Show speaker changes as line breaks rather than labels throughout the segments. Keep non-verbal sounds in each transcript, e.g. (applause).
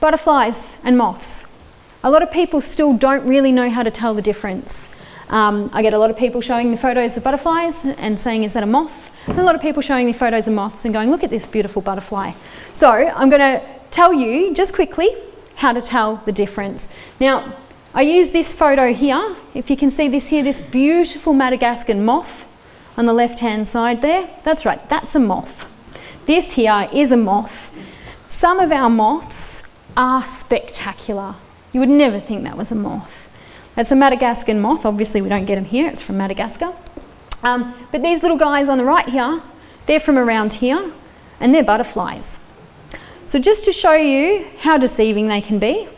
butterflies and moths. A lot of people still don't really know how to tell the difference. Um, I get a lot of people showing me photos of butterflies and saying, is that a moth? And a lot of people showing me photos of moths and going, look at this beautiful butterfly. So I'm going to tell you just quickly how to tell the difference. Now, I use this photo here. If you can see this here, this beautiful Madagascan moth on the left-hand side there. That's right, that's a moth. This here is a moth. Some of our moths are spectacular. You would never think that was a moth. That's a Madagascan moth. Obviously, we don't get them here. It's from Madagascar. Um, but these little guys on the right here, they're from around here, and they're butterflies. So just to show you how deceiving they can be,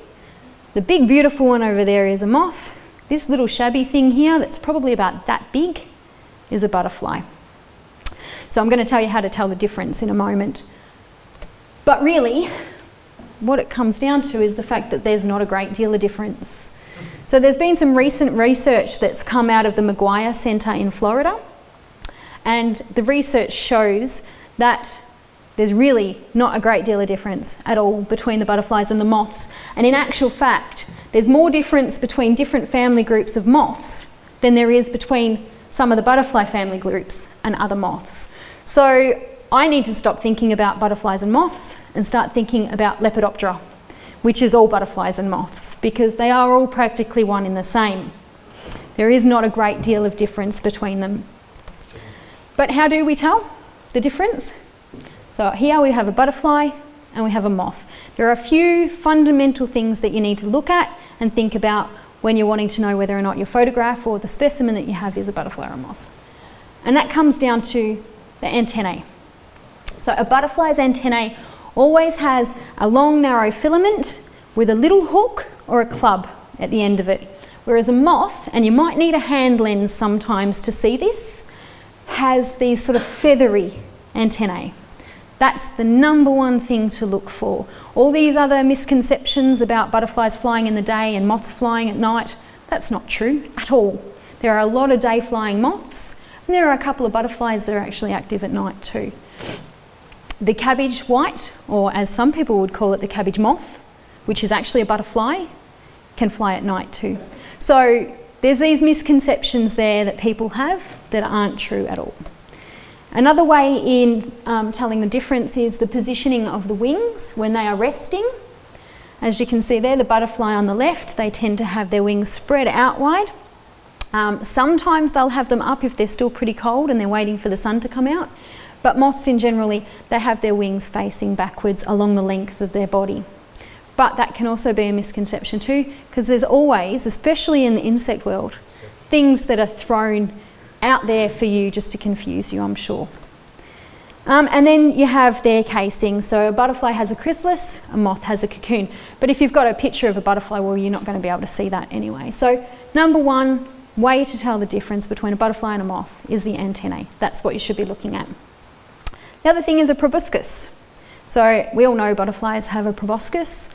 the big beautiful one over there is a moth. This little shabby thing here that's probably about that big is a butterfly. So I'm going to tell you how to tell the difference in a moment. But really, what it comes down to is the fact that there's not a great deal of difference. So there's been some recent research that's come out of the McGuire Centre in Florida, and the research shows that there's really not a great deal of difference at all between the butterflies and the moths. And in actual fact, there's more difference between different family groups of moths than there is between some of the butterfly family groups and other moths. So I need to stop thinking about butterflies and moths and start thinking about Lepidoptera, which is all butterflies and moths, because they are all practically one in the same. There is not a great deal of difference between them. But how do we tell the difference? So here we have a butterfly and we have a moth. There are a few fundamental things that you need to look at and think about when you're wanting to know whether or not your photograph or the specimen that you have is a butterfly or a moth. And that comes down to the antennae. So a butterfly's antennae always has a long narrow filament with a little hook or a club at the end of it. Whereas a moth, and you might need a hand lens sometimes to see this, has these sort of feathery antennae. That's the number one thing to look for. All these other misconceptions about butterflies flying in the day and moths flying at night, that's not true at all. There are a lot of day flying moths, and there are a couple of butterflies that are actually active at night too. The cabbage white, or as some people would call it, the cabbage moth, which is actually a butterfly, can fly at night too. So there's these misconceptions there that people have that aren't true at all. Another way in um, telling the difference is the positioning of the wings when they are resting. As you can see there, the butterfly on the left, they tend to have their wings spread out wide. Um, sometimes they'll have them up if they're still pretty cold and they're waiting for the sun to come out. But moths in generally, they have their wings facing backwards along the length of their body. But that can also be a misconception too, because there's always, especially in the insect world, things that are thrown out there for you just to confuse you, I'm sure. Um, and then you have their casing. So a butterfly has a chrysalis, a moth has a cocoon. But if you've got a picture of a butterfly, well, you're not going to be able to see that anyway. So number one way to tell the difference between a butterfly and a moth is the antennae. That's what you should be looking at. The other thing is a proboscis. So we all know butterflies have a proboscis.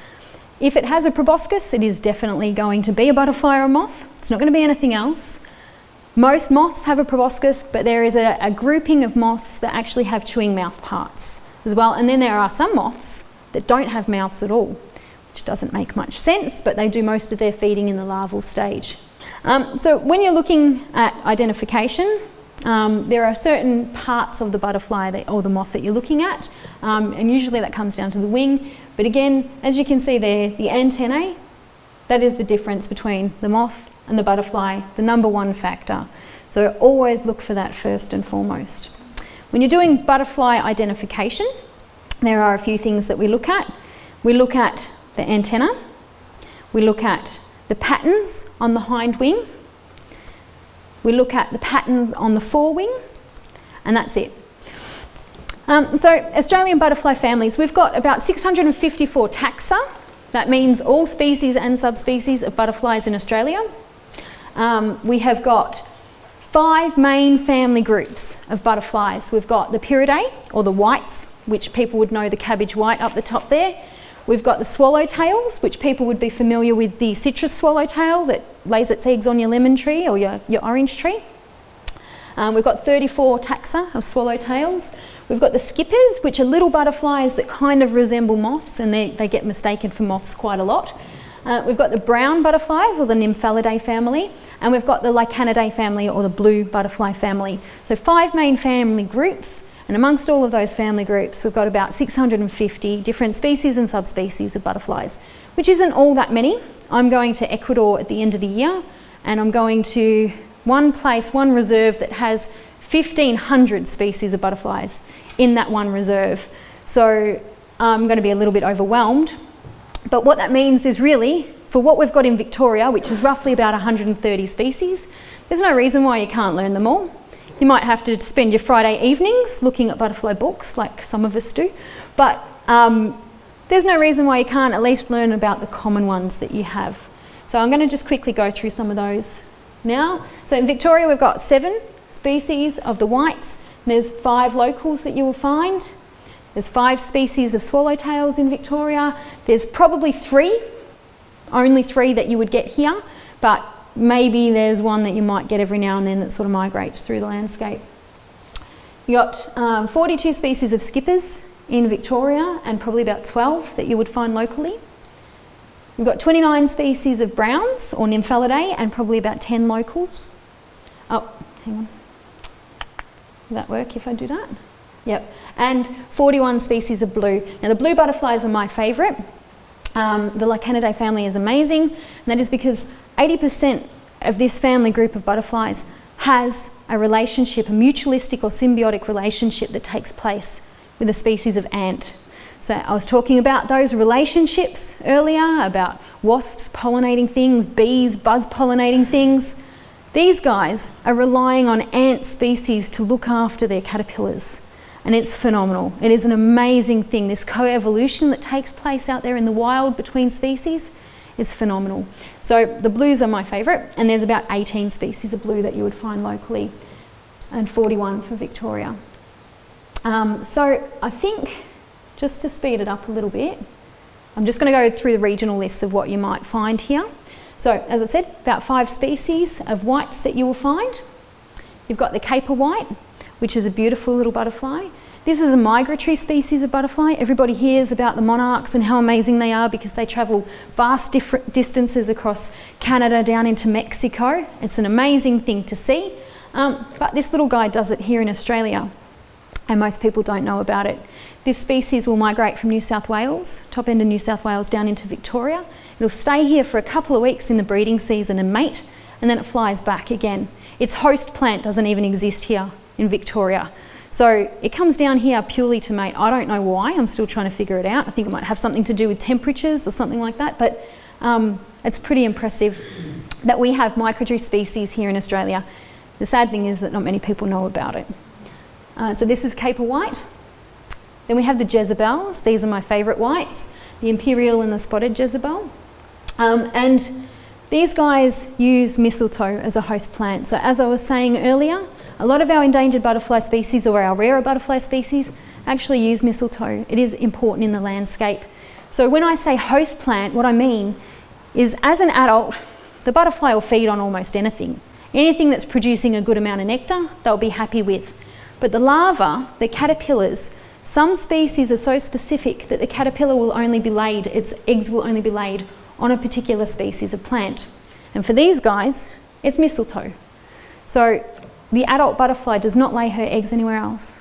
If it has a proboscis, it is definitely going to be a butterfly or a moth. It's not going to be anything else. Most moths have a proboscis, but there is a, a grouping of moths that actually have chewing mouth parts as well. And then there are some moths that don't have mouths at all, which doesn't make much sense, but they do most of their feeding in the larval stage. Um, so when you're looking at identification, um, there are certain parts of the butterfly that, or the moth that you're looking at, um, and usually that comes down to the wing. But again, as you can see there, the antennae, that is the difference between the moth and the butterfly, the number one factor. So always look for that first and foremost. When you're doing butterfly identification, there are a few things that we look at. We look at the antenna, we look at the patterns on the hind wing, we look at the patterns on the forewing, and that's it. Um, so Australian butterfly families, we've got about 654 taxa. That means all species and subspecies of butterflies in Australia. Um, we have got five main family groups of butterflies. We've got the Pieridae, or the whites, which people would know the cabbage white up the top there. We've got the swallowtails, which people would be familiar with the citrus swallowtail that lays its eggs on your lemon tree or your, your orange tree. Um, we've got 34 taxa of swallowtails. We've got the skippers, which are little butterflies that kind of resemble moths and they, they get mistaken for moths quite a lot. Uh, we've got the brown butterflies or the Nymphalidae family, and we've got the Lycaenidae family or the blue butterfly family. So five main family groups, and amongst all of those family groups, we've got about 650 different species and subspecies of butterflies, which isn't all that many. I'm going to Ecuador at the end of the year, and I'm going to one place, one reserve that has 1,500 species of butterflies in that one reserve. So I'm going to be a little bit overwhelmed. But what that means is really, for what we've got in Victoria, which is roughly about 130 species, there's no reason why you can't learn them all. You might have to spend your Friday evenings looking at butterfly books, like some of us do, but um, there's no reason why you can't at least learn about the common ones that you have. So I'm going to just quickly go through some of those now. So in Victoria, we've got seven species of the whites. There's five locals that you will find. There's five species of swallowtails in Victoria. There's probably three, only three that you would get here, but maybe there's one that you might get every now and then that sort of migrates through the landscape. You've got um, 42 species of skippers in Victoria and probably about 12 that you would find locally. We've got 29 species of browns or Nymphalidae and probably about 10 locals. Oh, hang on. Will that work if I do that? Yep. And 41 species of blue. Now the blue butterflies are my favourite. Um, the Lycaenidae family is amazing, and that is because 80% of this family group of butterflies has a relationship, a mutualistic or symbiotic relationship that takes place with a species of ant. So I was talking about those relationships earlier, about wasps pollinating things, bees buzz pollinating things. These guys are relying on ant species to look after their caterpillars. And it's phenomenal. It is an amazing thing. This co-evolution that takes place out there in the wild between species is phenomenal. So the blues are my favourite, and there's about 18 species of blue that you would find locally, and 41 for Victoria. Um, so I think just to speed it up a little bit, I'm just going to go through the regional list of what you might find here. So, as I said, about five species of whites that you will find. You've got the caper white, which is a beautiful little butterfly. This is a migratory species of butterfly. Everybody hears about the monarchs and how amazing they are because they travel vast different distances across Canada down into Mexico. It's an amazing thing to see. Um, but this little guy does it here in Australia, and most people don't know about it. This species will migrate from New South Wales, top end of New South Wales, down into Victoria. It'll stay here for a couple of weeks in the breeding season and mate, and then it flies back again. Its host plant doesn't even exist here in Victoria. So it comes down here purely to mate. I don't know why, I'm still trying to figure it out. I think it might have something to do with temperatures or something like that, but um, it's pretty impressive that we have migratory species here in Australia. The sad thing is that not many people know about it. Uh, so this is caper white. Then we have the Jezebels. These are my favourite whites, the Imperial and the Spotted Jezebel. Um, and these guys use mistletoe as a host plant. So as I was saying earlier, a lot of our endangered butterfly species or our rarer butterfly species actually use mistletoe. It is important in the landscape. So when I say host plant, what I mean is as an adult, the butterfly will feed on almost anything. Anything that's producing a good amount of nectar, they'll be happy with. But the larvae, the caterpillars, some species are so specific that the caterpillar will only be laid, its eggs will only be laid on a particular species of plant. And for these guys, it's mistletoe. So the adult butterfly does not lay her eggs anywhere else.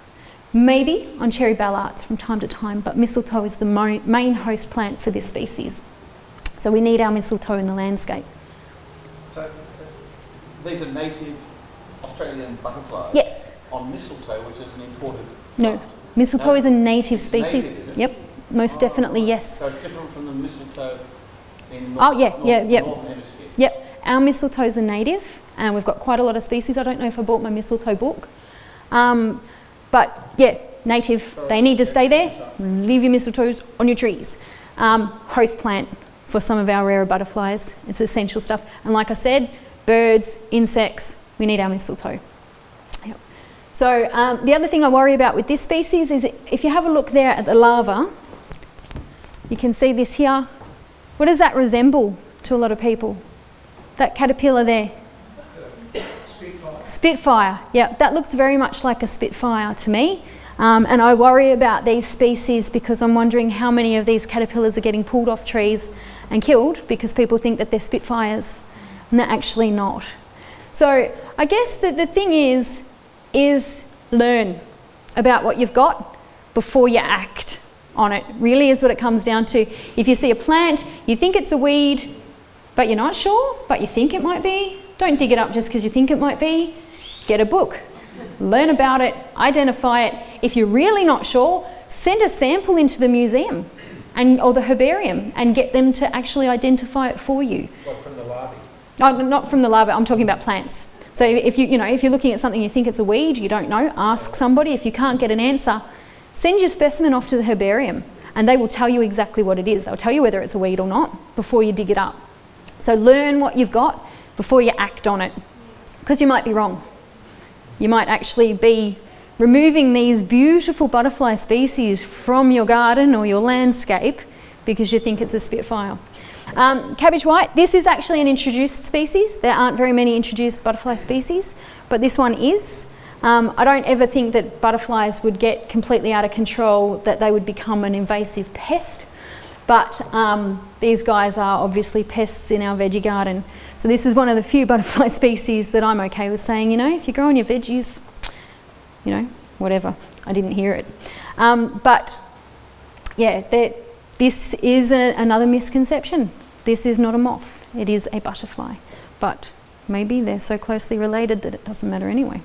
Maybe on cherry ballarts from time to time, but mistletoe is the main host plant for this species. So we need our mistletoe in the landscape.
So uh, these are native Australian butterflies?
Yes.
On mistletoe, which is an imported
No.
plant.
Mistletoe
No,
is a native species.
native?
Yep, most
Oh,
definitely
right.
yes.
So it's different from the mistletoe in
Oh, yeah,
North,
yeah,
Hemisphere.
Yep, our mistletoes are native, and we've got quite a lot of species. I don't know if I bought my mistletoe book, um, but yeah, native. They need to stay there. Leave your mistletoes on your trees. Um, host plant for some of our rarer butterflies. It's essential stuff. And like I said, birds, insects. We need our mistletoe. Yep. So um, the other thing I worry about with this species is if you have a look there at the larva, you can see this here. What does that resemble to a lot of people? That caterpillar there. Spitfire. Yeah, that looks very much like a Spitfire to me. Um, and I worry about these species because I'm wondering how many of these caterpillars are getting pulled off trees and killed because people think that they're spitfires and they're actually not. So I guess that the thing is, is learn about what you've got before you act on it. Really is what it comes down to. If you see a plant, you think it's a weed, but you're not sure, but you think it might be, don't dig it up just because you think it might be. Get a book, learn about it, identify it. If you're really not sure, send a sample into the museum and, or the herbarium and get them to actually identify it for you.
Not from the larvae?
Oh, not from the larvae, I'm talking about plants. So if you, you know, if you're looking at something you think it's a weed, you don't know, ask somebody. If you can't get an answer, send your specimen off to the herbarium and they will tell you exactly what it is. They'll tell you whether it's a weed or not before you dig it up. So learn what you've got before you act on it because you might be wrong. You might actually be removing these beautiful butterfly species from your garden or your landscape because you think it's a spitfire. Um, cabbage white, this is actually an introduced species. There aren't very many introduced butterfly species, but this one is. Um, I don't ever think that butterflies would get completely out of control, that they would become an invasive pest, but um, these guys are obviously pests in our veggie garden. So this is one of the few (laughs) butterfly species that I'm okay with saying, you know, if you're growing your veggies, you know, whatever. I didn't hear it. Um, but yeah, this is a, another misconception. This is not a moth, it is a butterfly. But maybe they're so closely related that it doesn't matter anyway.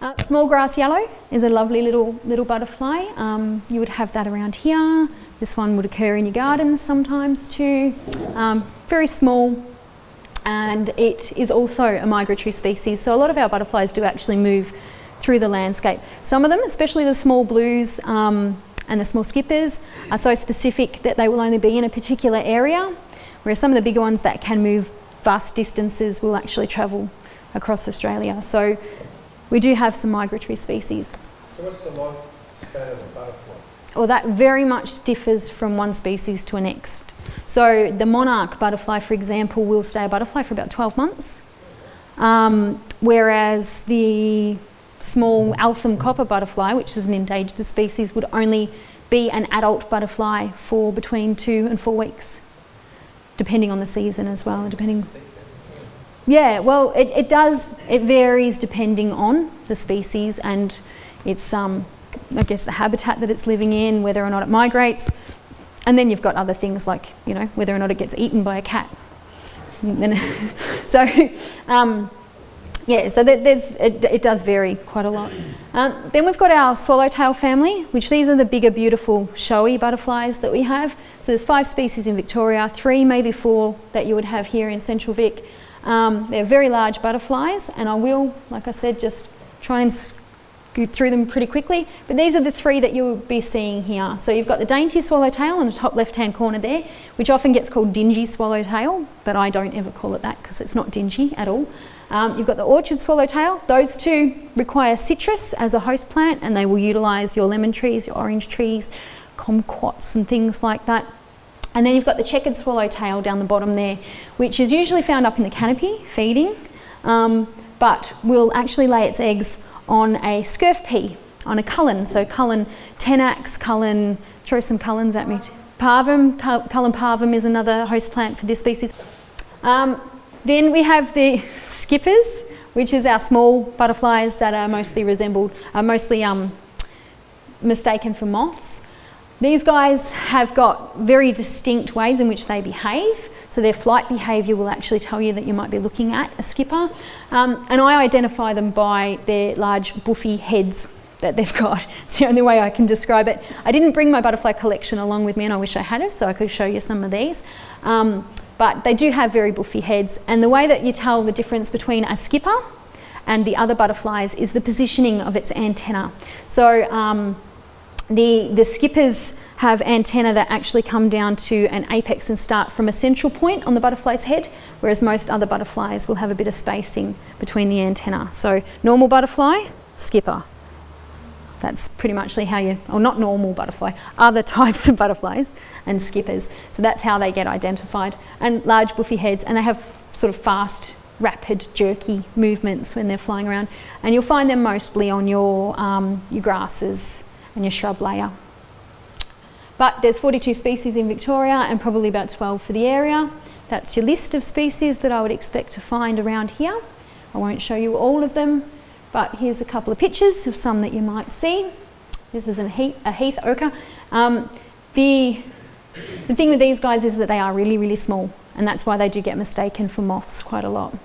Uh, small grass yellow is a lovely little little butterfly. Um, you would have that around here. This one would occur in your gardens sometimes too. Um, very small, and it is also a migratory species. So a lot of our butterflies do actually move through the landscape. Some of them, especially the small blues um, and the small skippers, are so specific that they will only be in a particular area, whereas some of the bigger ones that can move vast distances will actually travel across Australia. So we do have some migratory species.
So what's the lifespan of a butterfly?
Well, that very much differs from one species to the next. So the monarch butterfly, for example, will stay a butterfly for about 12 months, um, whereas the small Eltham copper butterfly, which is an endangered species, would only be an adult butterfly for between two and four weeks, depending on the season as well, depending. Yeah, well, it, it does, it varies depending on the species and its, um, I guess, the habitat that it's living in, whether or not it migrates. And then you've got other things like, you know, whether or not it gets eaten by a cat. (laughs) so, um, yeah, so there's, it, it, does vary quite a lot. Um, then we've got our swallowtail family, which these are the bigger, beautiful, showy butterflies that we have. So there's five species in Victoria, three, maybe four that you would have here in Central Vic. Um, they're very large butterflies, and I will, like I said, just try and scoot through them pretty quickly. But these are the three that you'll be seeing here. So you've got the dainty swallowtail in the top left-hand corner there, which often gets called dingy swallowtail, but I don't ever call it that because it's not dingy at all. Um, you've got the orchard swallowtail. Those two require citrus as a host plant and they will utilise your lemon trees, your orange trees, kumquats and things like that. And then you've got the checkered swallowtail down the bottom there, which is usually found up in the canopy feeding, um, but will actually lay its eggs on a scurf pea, on a cullen. So cullen tenax, cullen, throw some cullens at me. Parvum, cullen parvum is another host plant for this species. Um, then we have the skippers, which is our small butterflies that are mostly resembled, are mostly um, mistaken for moths. These guys have got very distinct ways in which they behave. So their flight behaviour will actually tell you that you might be looking at a skipper. Um, and I identify them by their large buffy heads that they've (laughs) got. It's the only way I can describe it. I didn't bring my butterfly collection along with me and I wish I had it so I could show you some of these. Um, but they do have very buffy heads. And the way that you tell the difference between a skipper and the other butterflies is the positioning of its antenna. So um, the, the skippers have antennae that actually come down to an apex and start from a central point on the butterfly's head, whereas most other butterflies will have a bit of spacing between the antenna. So normal butterfly, skipper. That's pretty much how you, or not normal butterfly, (laughs) other types of butterflies and skippers. So that's how they get identified. And large buffy heads, and they have sort of fast rapid, jerky movements when they're flying around. And you'll find them mostly on your, um, your grasses and your shrub layer. But there's 42 species in Victoria and probably about 12 for the area. That's your list of species that I would expect to find around here. I won't show you all of them, but here's a couple of pictures of some that you might see. This is a heath, a heath ochre. Um, the, the thing with these guys is that they are really, really small, and that's why they do get mistaken for moths quite a lot.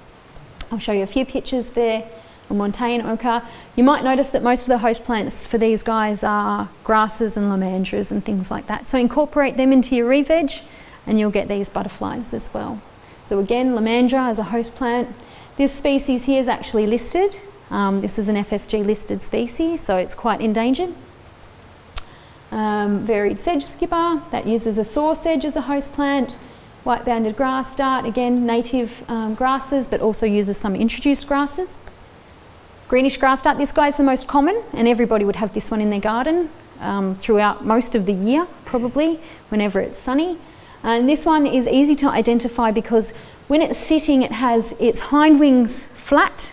I'll show you a few pictures there. A montane ochre. You might notice that most of the host plants for these guys are grasses and lomandras and things like that. So incorporate them into your re-veg and you'll get these butterflies as well. So again, lomandra as a host plant. This species here is actually listed. Um, this is an FFG listed species, so it's quite endangered. Um, varied sedge skipper, that uses a saw sedge as a host plant. White banded grass dart, again native um, grasses, but also uses some introduced grasses. Greenish grass dart, this guy is the most common, and everybody would have this one in their garden um, throughout most of the year, probably, whenever it's sunny. And this one is easy to identify because when it's sitting, it has its hind wings flat.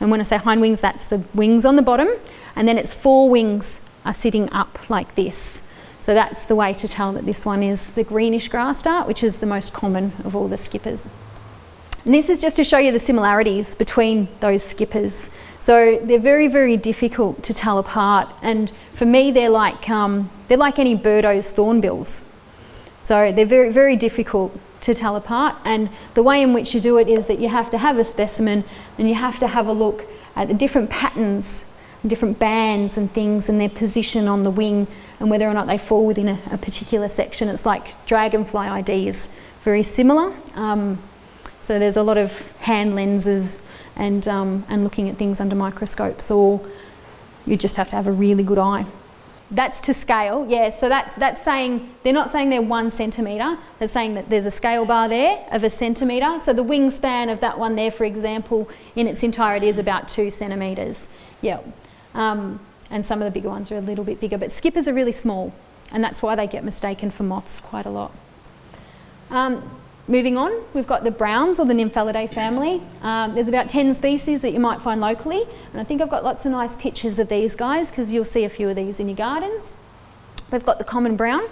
And when I say hind wings, that's the wings on the bottom. And then its fore wings are sitting up like this. So that's the way to tell that this one is the greenish grass dart, which is the most common of all the skippers. And this is just to show you the similarities between those skippers. So they're very, very difficult to tell apart. And for me, they're like, um, they're like any birdo's thornbills. So they're very, very difficult to tell apart. And the way in which you do it is that you have to have a specimen and you have to have a look at the different patterns and different bands and things and their position on the wing and whether or not they fall within a, a particular section. It's like dragonfly ID is very similar. Um, so there's a lot of hand lenses and, um, and looking at things under microscopes or you just have to have a really good eye. That's to scale, yeah. So that, that's saying, they're not saying they're one centimetre, they're saying that there's a scale bar there of a centimetre. So the wingspan of that one there, for example, in its entirety is about two centimetres. Yeah. Um, and some of the bigger ones are a little bit bigger, but skippers are really small, and that's why they get mistaken for moths quite a lot. Um, Moving on, we've got the browns or the Nymphalidae family. Um, there's about 10 species that you might find locally, and I think I've got lots of nice pictures of these guys because you'll see a few of these in your gardens. We've got the common brown.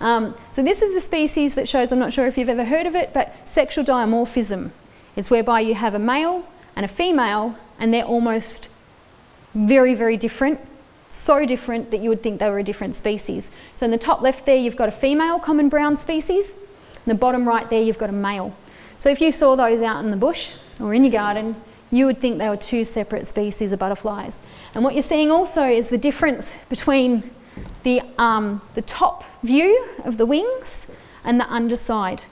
Um, so this is a species that shows, I'm not sure if you've ever heard of it, but sexual dimorphism. It's whereby you have a male and a female and they're almost very, very different so different that you would think they were a different species. So in the top left there, you've got a female common brown species, the bottom right there, you've got a male. So if you saw those out in the bush or in your garden, you would think they were two separate species of butterflies. And what you're seeing also is the difference between the, um, the top view of the wings and the underside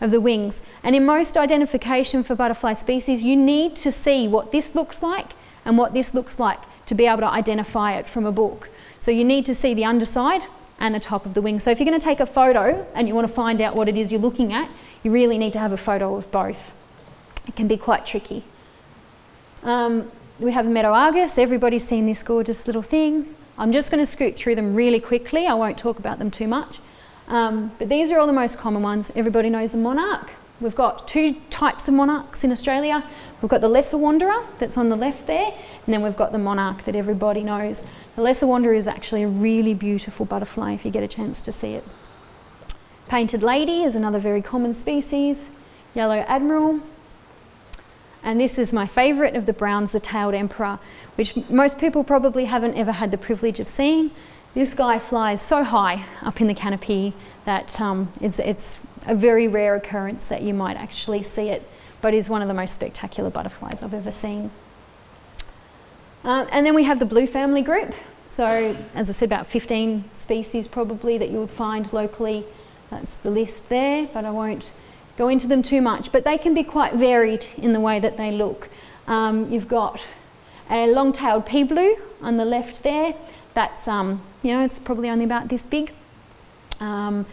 of the wings. And in most identification for butterfly species, you need to see what this looks like and what this looks like to be able to identify it from a book. So you need to see the underside and the top of the wing. So if you're going to take a photo and you want to find out what it is you're looking at, you really need to have a photo of both. It can be quite tricky. Um, we have Meadow Argus. Everybody's seen this gorgeous little thing. I'm just going to scoot through them really quickly. I won't talk about them too much. Um, but these are all the most common ones. Everybody knows the monarch. We've got two types of monarchs in Australia. We've got the lesser wanderer that's on the left there, and then we've got the monarch that everybody knows. The lesser wanderer is actually a really beautiful butterfly if you get a chance to see it. Painted lady is another very common species. Yellow admiral. And this is my favourite of the browns, the tailed emperor, which most people probably haven't ever had the privilege of seeing. This guy flies so high up in the canopy that um, it's, it's a very rare occurrence that you might actually see it but is one of the most spectacular butterflies I've ever seen. Uh, and then we have the blue family group. So as I said, about 15 species probably that you would find locally. That's the list there, but I won't go into them too much. But they can be quite varied in the way that they look. Um, you've got a long-tailed pea blue on the left there. That's, um, you know, it's probably only about this big. Um,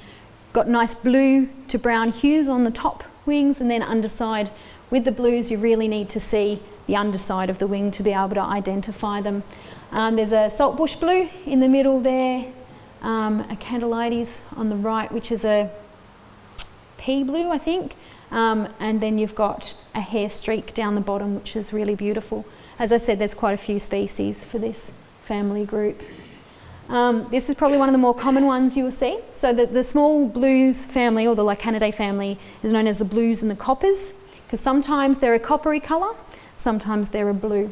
got nice blue to brown hues on the top wings and then underside. With the blues, you really need to see the underside of the wing to be able to identify them. Um, there's a saltbush blue in the middle there, um, a Candalides on the right, which is a pea blue, I think. Um, and then you've got a hair streak down the bottom, which is really beautiful. As I said, there's quite a few species for this family group. Um, this is probably one of the more common ones you will see. So the, the small blues family, or the Lycaenidae family, is known as the blues and the coppers, because sometimes they're a coppery colour, sometimes they're a blue.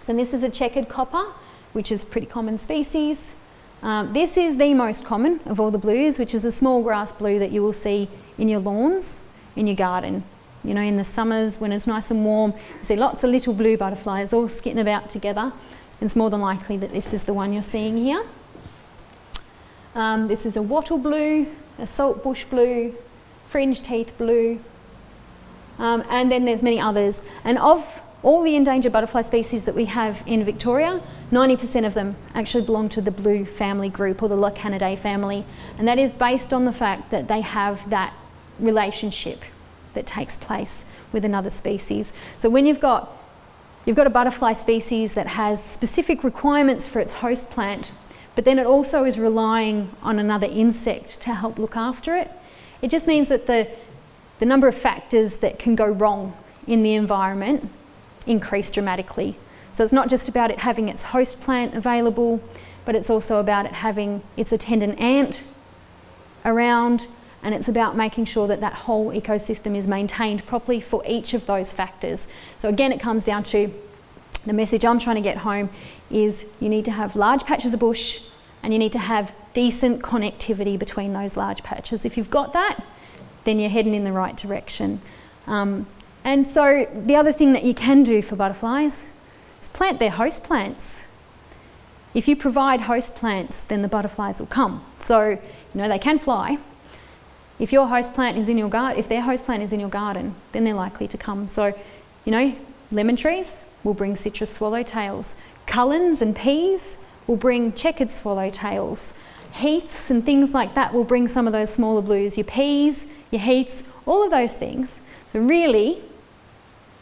So this is a checkered copper, which is a pretty common species. Um, this is the most common of all the blues, which is a small grass blue that you will see in your lawns, in your garden. You know, in the summers when it's nice and warm, you see lots of little blue butterflies all skitting about together. It's more than likely that this is the one you're seeing here. Um, this is a wattle blue, a saltbush blue, fringe teeth blue, um, and then there's many others. And of all the endangered butterfly species that we have in Victoria, 90% of them actually belong to the blue family group or the Lycaenidae family. And that is based on the fact that they have that relationship that takes place with another species. So when you've got You've got a butterfly species that has specific requirements for its host plant, but then it also is relying on another insect to help look after it. It just means that the, the number of factors that can go wrong in the environment increase dramatically. So it's not just about it having its host plant available, but it's also about it having its attendant ant around, and it's about making sure that that whole ecosystem is maintained properly for each of those factors. So again, it comes down to the message I'm trying to get home is you need to have large patches of bush and you need to have decent connectivity between those large patches. If you've got that, then you're heading in the right direction. Um, and so the other thing that you can do for butterflies is plant their host plants. If you provide host plants, then the butterflies will come. So, you know, they can fly. If your host plant is in your garden, if their host plant is in your garden, then they're likely to come. So, you know, lemon trees will bring citrus swallowtails. Cullens and peas will bring checkered swallowtails. Heaths and things like that will bring some of those smaller blues. Your peas, your heaths, all of those things. So really,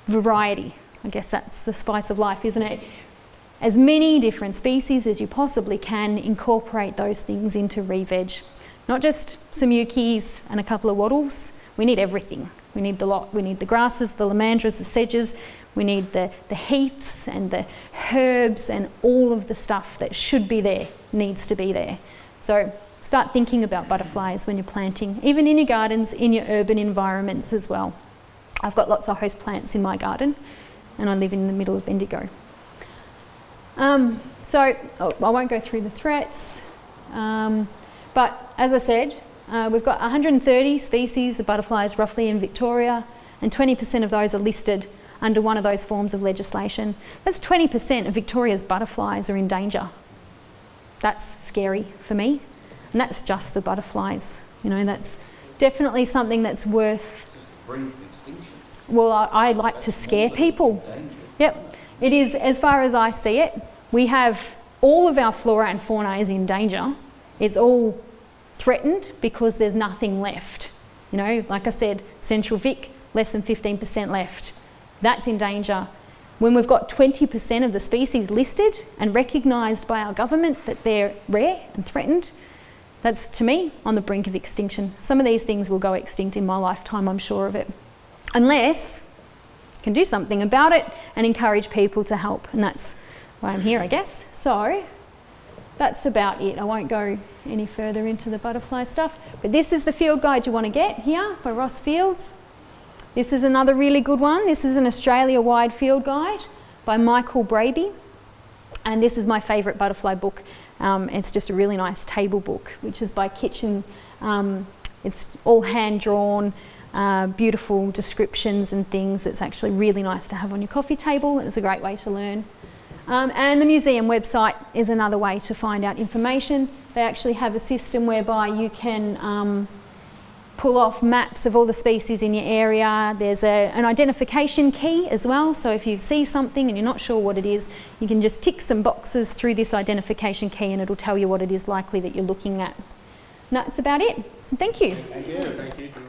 variety. I guess that's the spice of life, isn't it? As many different species as you possibly can, incorporate those things into re-veg. Not just some eucalypts and a couple of wattles, we need everything. We need the lot. We need the grasses, the lomandras, the sedges. We need the, the heaths and the herbs and all of the stuff that should be there needs to be there. So start thinking about butterflies when you're planting, even in your gardens, in your urban environments as well. I've got lots of host plants in my garden and I live in the middle of Bendigo. Um, so oh, I won't go through the threats, um, but as I said, uh, we've got 130 species of butterflies roughly in Victoria, and 20% of those are listed under one of those forms of legislation. That's 20% of Victoria's butterflies are in danger. That's scary for me. And that's just the butterflies. You know, that's definitely something that's worth. Well, I, I like to scare people. Yep. It is, as far as I see it, we have all of our flora and fauna is in danger. It's all threatened because there's nothing left. You know, like I said, Central Vic, less than 15% left. That's in danger. When we've got 20% of the species listed and recognised by our government that they're rare and threatened, that's to me on the brink of extinction. Some of these things will go extinct in my lifetime, I'm sure of it. Unless can do something about it and encourage people to help. And that's why I'm here, I guess. So that's about it. I won't go any further into the butterfly stuff. But this is the field guide you want to get here by Ross Fields. This is another really good one. This is an Australia-wide field guide by Michael Braby. And this is my favourite butterfly book. Um, it's just a really nice table book, which is by Kitchen. Um, it's all hand-drawn, uh, beautiful descriptions and things. It's actually really nice to have on your coffee table. It's a great way to learn. Um, and the museum website is another way to find out information. They actually have a system whereby you can um, pull off maps of all the species in your area. There's a, an identification key as well, so if you see something and you're not sure what it is, you can just tick some boxes through this identification key and it'll tell you what it is likely that you're looking at. And that's about it. So thank you.
Thank you. Thank you.